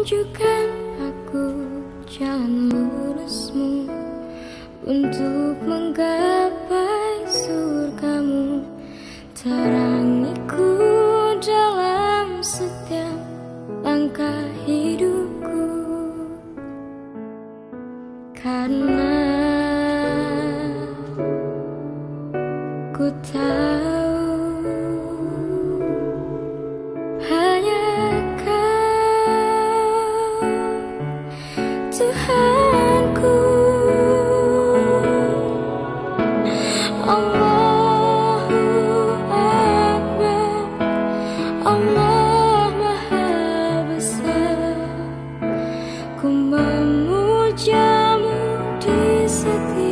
Tunjukkan aku jalan lurusmu Untuk menggapai surgamu. Terangiku dalam setiap langkah hidupku. Karena ku tahu jamu di setiap